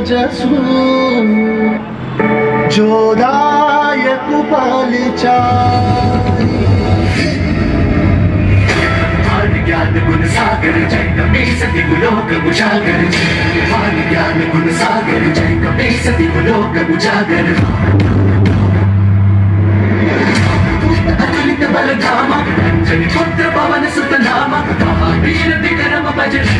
जसु जोदायक पल ज्ञान गुण सागर, जय कपी सती गुलोक उजागर। जय ज्ञान गुण सागर, जय कपी सती गुलोक उजागर। अतुलित बल धामा अंजनी पुत्र पवन सुत नामा महावीर विक्रम बजरंगी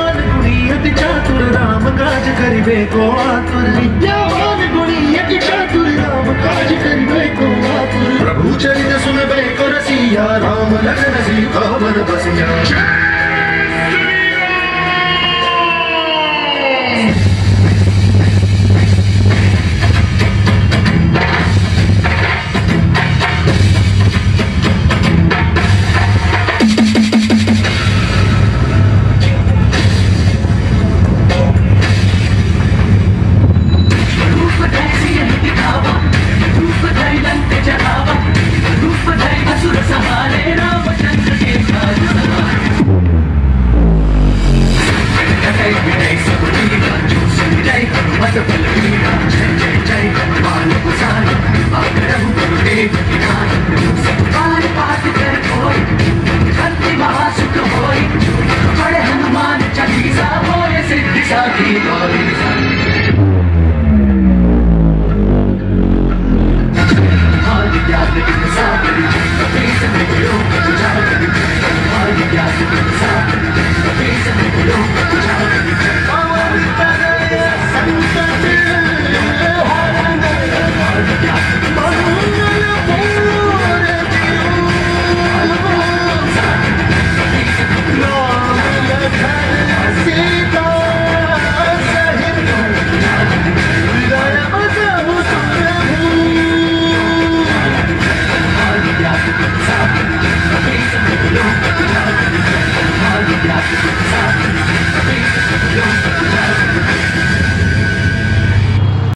अति चातुर राम काज करिबे को आतुर। विद्यावान गुणी अति चातुर राम काज करिबे को आतुर। प्रभु चरित सुनबे को रसिया, राम लगन सीता मन बसिया। Bye.